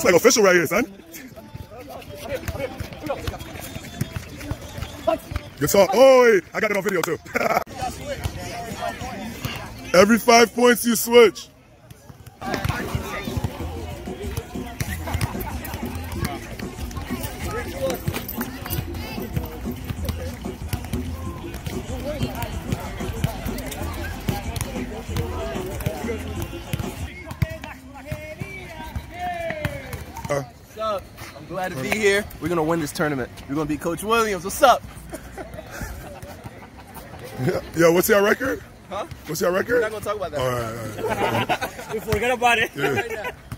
It's like official right here, son. Good talk. Oh, I got it on video too. Every five points you switch. What's up? I'm glad to be here. We're gonna win this tournament. We're gonna beat Coach Williams. What's up? Yo, what's your record? Huh? What's your record? We're not gonna talk about that. All right, all right. We forget about it. Yeah.